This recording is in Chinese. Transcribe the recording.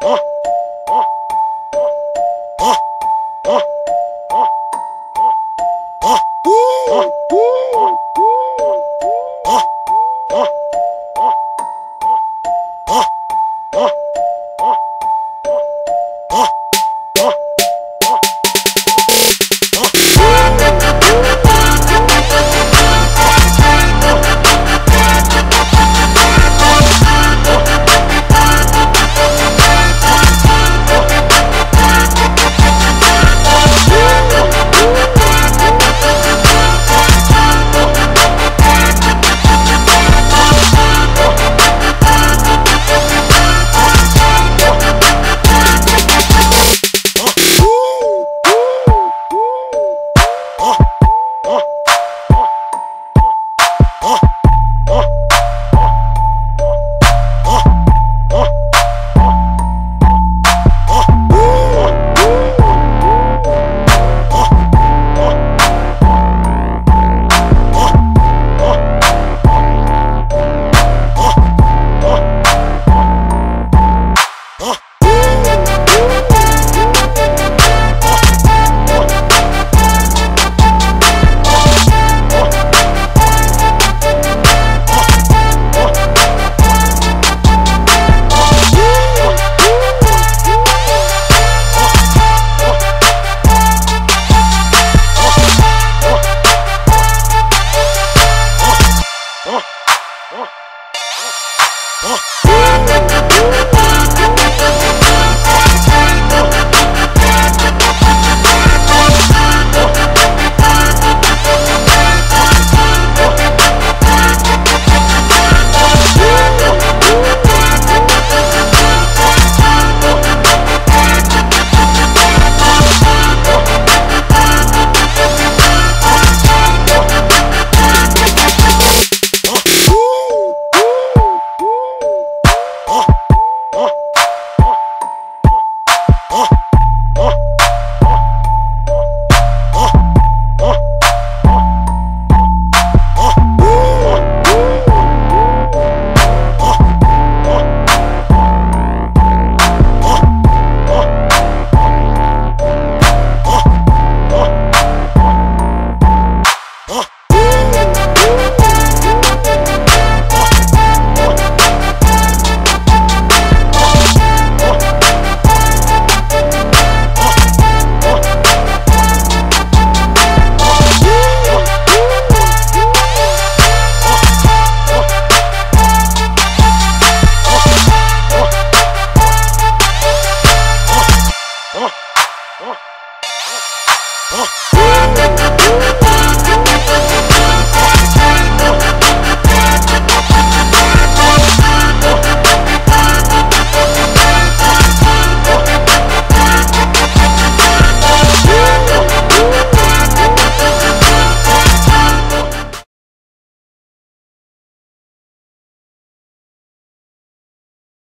走